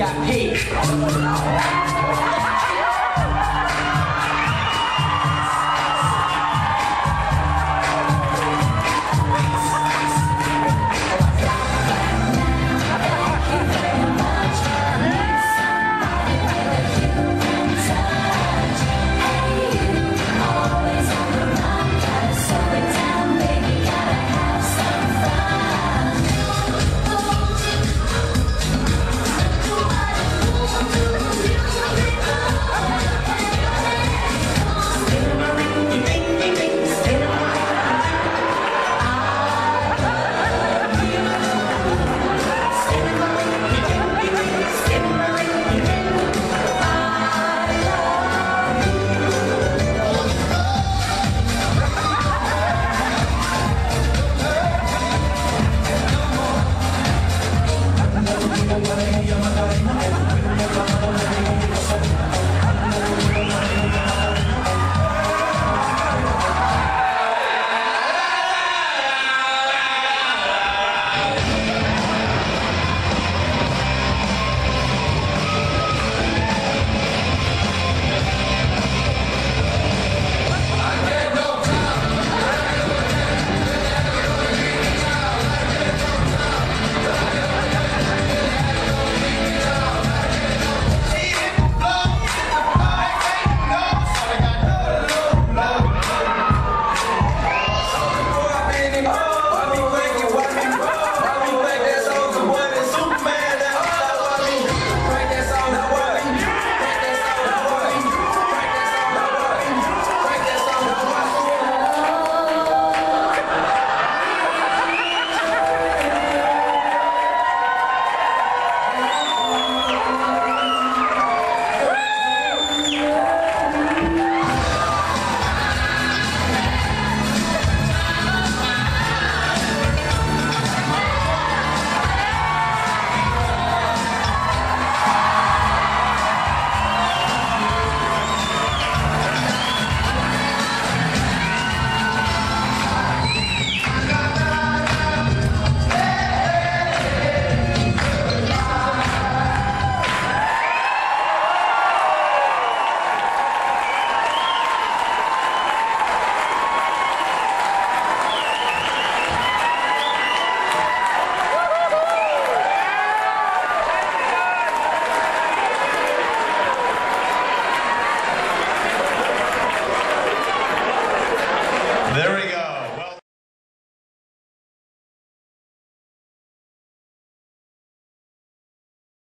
got paid.